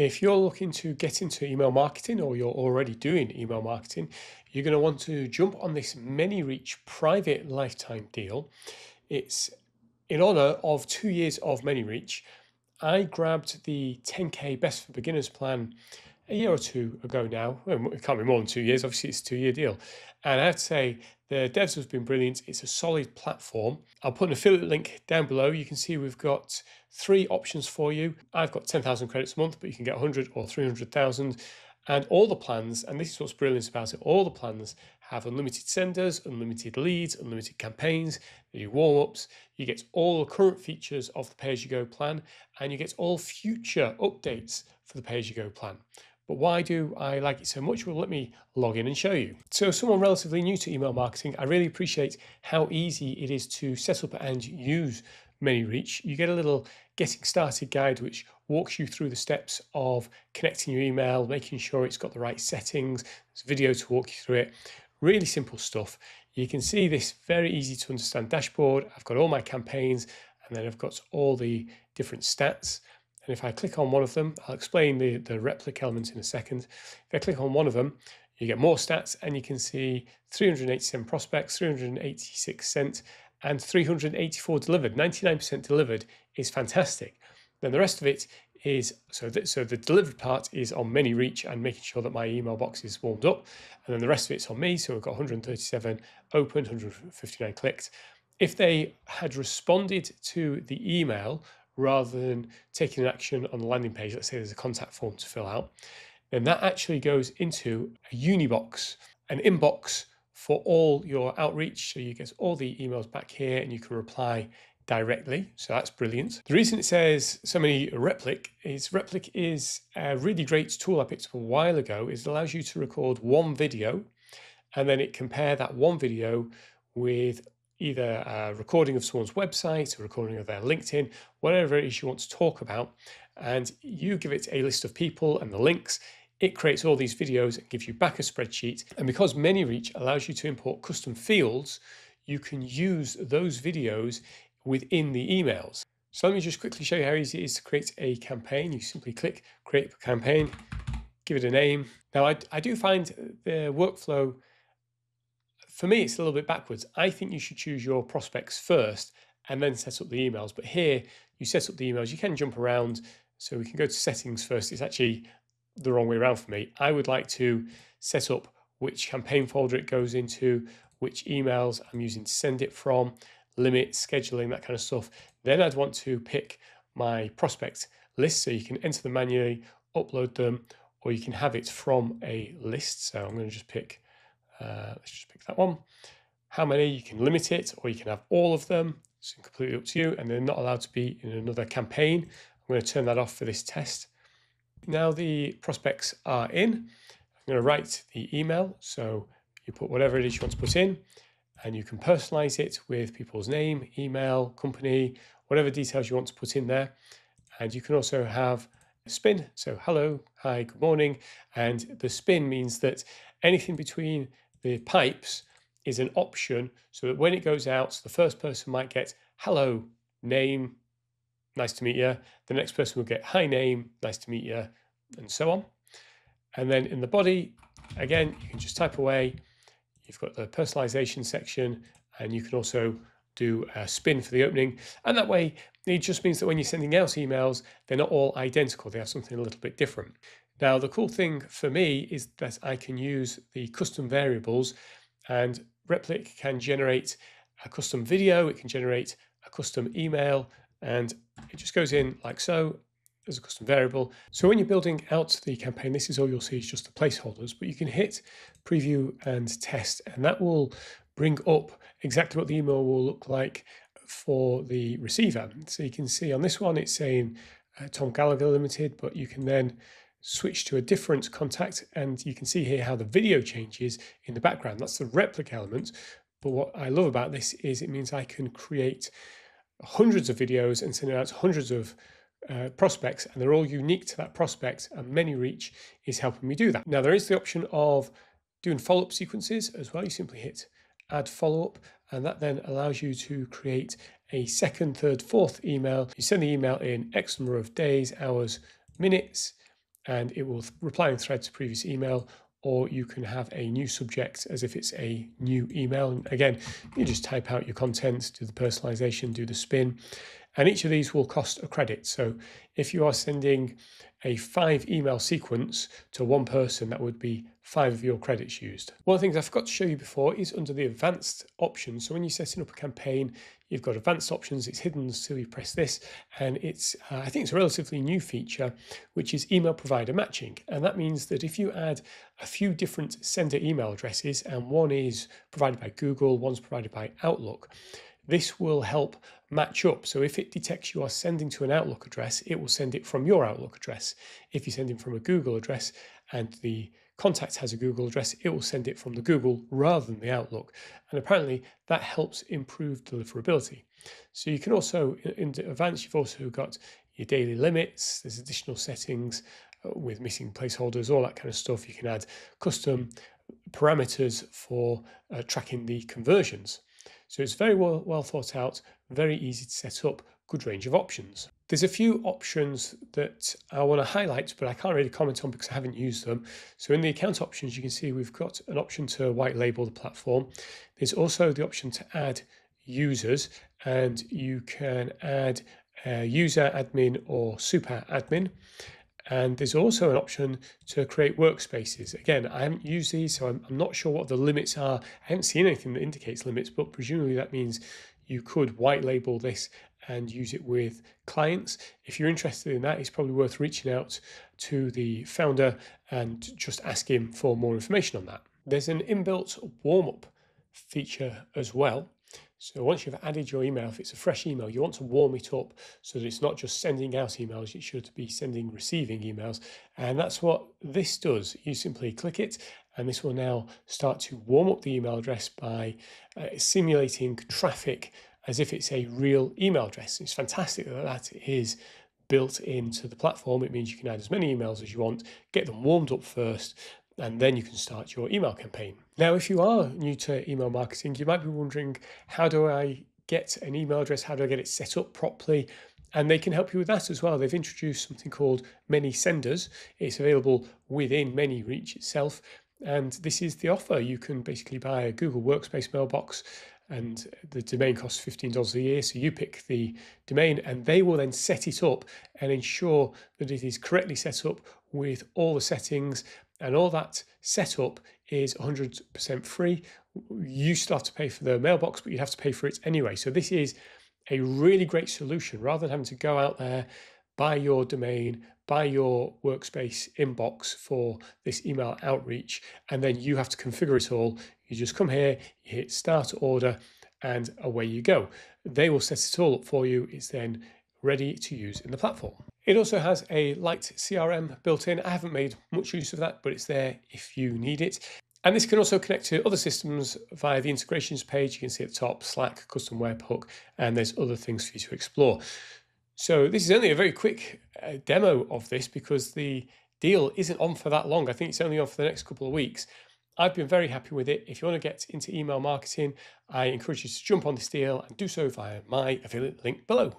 If you're looking to get into email marketing or you're already doing email marketing, you're going to want to jump on this ManyReach private lifetime deal. It's in honor of two years of ManyReach. I grabbed the 10K Best for Beginners plan a year or two ago now. It can't be more than two years. Obviously, it's a two year deal. And I have to say, the devs have been brilliant. It's a solid platform. I'll put an affiliate link down below. You can see we've got three options for you. I've got 10,000 credits a month, but you can get 100 or 300,000. And all the plans, and this is what's brilliant about it, all the plans have unlimited senders, unlimited leads, unlimited campaigns, you warm-ups, you get all the current features of the pay-as-you-go plan, and you get all future updates for the pay-as-you-go plan. But why do I like it so much? Well, let me log in and show you. So someone relatively new to email marketing, I really appreciate how easy it is to set up and use ManyReach. You get a little getting started guide which walks you through the steps of connecting your email, making sure it's got the right settings. There's a video to walk you through it. Really simple stuff. You can see this very easy to understand dashboard. I've got all my campaigns and then I've got all the different stats. And if I click on one of them, I'll explain the, the RepliQ elements in a second. If I click on one of them, you get more stats and you can see 387 prospects, 386 sent, and 384 delivered. 99% delivered is fantastic. Then the rest of it is so that so the delivered part is on ManyReach and making sure that my email box is warmed up, and then the rest of it's on me. So we've got 137 opened, 159 clicked. If they had responded to the email rather than taking an action on the landing page, let's say there's a contact form to fill out, then that actually goes into a Unibox, an inbox for all your outreach. So you get all the emails back here and you can reply directly. So that's brilliant. The reason it says so many RepliQ is RepliQ is a really great tool I picked up a while ago. It allows you to record one video and then it compare that one video with either a recording of someone's website, a recording of their LinkedIn, whatever it is you want to talk about. And you give it a list of people and the links. It creates all these videos and gives you back a spreadsheet. And because ManyReach allows you to import custom fields, you can use those videos within the emails. So let me just quickly show you how easy it is to create a campaign. You simply click create campaign, give it a name. Now I, I do find the workflow for me, it's a little bit backwards. I think you should choose your prospects first and then set up the emails. But here, you set up the emails. You can jump around. So we can go to settings first. It's actually the wrong way around for me. I would like to set up which campaign folder it goes into, which emails I'm using to send it from, limit, scheduling, that kind of stuff. Then I'd want to pick my prospect list. So you can enter them manually, upload them, or you can have it from a list. So I'm going to just pick uh, let's just pick that one. How many? You can limit it or you can have all of them. It's completely up to you and they're not allowed to be in another campaign. I'm going to turn that off for this test. Now the prospects are in. I'm going to write the email. So you put whatever it is you want to put in and you can personalize it with people's name, email, company, whatever details you want to put in there. And you can also have a spin. So hello, hi, good morning. And the spin means that anything between the pipes is an option so that when it goes out, so the first person might get hello, name, nice to meet you. The next person will get hi, name, nice to meet you, and so on. And then in the body, again, you can just type away. You've got the personalization section, and you can also do a spin for the opening. And that way, it just means that when you're sending out emails, they're not all identical. They have something a little bit different. Now, the cool thing for me is that I can use the custom variables and RepliQ can generate a custom video, it can generate a custom email, and it just goes in like so as a custom variable. So when you're building out the campaign, this is all you'll see is just the placeholders, but you can hit preview and test, and that will bring up exactly what the email will look like for the receiver. So you can see on this one, it's saying uh, Tom Gallagher Limited, but you can then switch to a different contact and you can see here how the video changes in the background. That's the RepliQ element. But what I love about this is it means I can create hundreds of videos and send out to hundreds of uh, prospects and they're all unique to that prospect and ManyReach is helping me do that. Now there is the option of doing follow-up sequences as well. You simply hit add follow-up and that then allows you to create a second, third, fourth email. You send the email in X number of days, hours, minutes, and it will reply in thread to previous email or you can have a new subject as if it's a new email. And again, you just type out your contents, do the personalization, do the spin, and each of these will cost a credit. So if you are sending a five email sequence to one person, that would be five of your credits used. One of the things I forgot to show you before is under the advanced options. So when you're setting up a campaign, you've got advanced options, it's hidden until you press this. And it's, uh, I think it's a relatively new feature, which is email provider matching. And that means that if you add a few different sender email addresses, and one is provided by Google, one's provided by Outlook, this will help match up. So if it detects you are sending to an Outlook address, it will send it from your Outlook address. If you send it from a Google address and the contact has a Google address, it will send it from the Google rather than the Outlook. And apparently that helps improve deliverability. So you can also, in advance, you've also got your daily limits, there's additional settings uh, with missing placeholders, all that kind of stuff. You can add custom parameters for uh, tracking the conversions. So it's very well, well thought out, very easy to set up, good range of options. There's a few options that I want to highlight, but I can't really comment on because I haven't used them. So in the account options, you can see we've got an option to white label the platform. There's also the option to add users, and you can add a user admin or super admin. And there's also an option to create workspaces. Again, I haven't used these, so I'm, I'm, not sure what the limits are. I haven't seen anything that indicates limits, but presumably that means you could white label this and use it with clients. If you're interested in that, it's probably worth reaching out to the founder and just ask him for more information on that. There's an inbuilt warm up feature as well. So once you've added your email, if it's a fresh email, you want to warm it up so that it's not just sending out emails, it should be sending receiving emails. And that's what this does. You simply click it and this will now start to warm up the email address by uh, simulating traffic as if it's a real email address. It's fantastic that that is built into the platform. It means you can add as many emails as you want, get them warmed up first, and then you can start your email campaign. Now, if you are new to email marketing, you might be wondering, how do I get an email address? How do I get it set up properly? And they can help you with that as well. They've introduced something called ManySenders. It's available within ManyReach itself. And this is the offer. You can basically buy a Google Workspace mailbox and the domain costs $15 a year. So you pick the domain and they will then set it up and ensure that it is correctly set up with all the settings and all that setup is 100% free. You still have to pay for the mailbox, but you have to pay for it anyway. So this is a really great solution rather than having to go out there, buy your domain, buy your workspace inbox for this email outreach, and then you have to configure it all. You just come here, you hit start order, and away you go. They will set it all up for you. It's then ready to use in the platform. It also has a light CRM built in. I haven't made much use of that, but it's there if you need it. And this can also connect to other systems via the integrations page. You can see at the top Slack, custom webhook, and there's other things for you to explore. So this is only a very quick uh, demo of this because the deal isn't on for that long. I think it's only on for the next couple of weeks. I've been very happy with it. If you want to get into email marketing, I encourage you to jump on this deal and do so via my affiliate link below.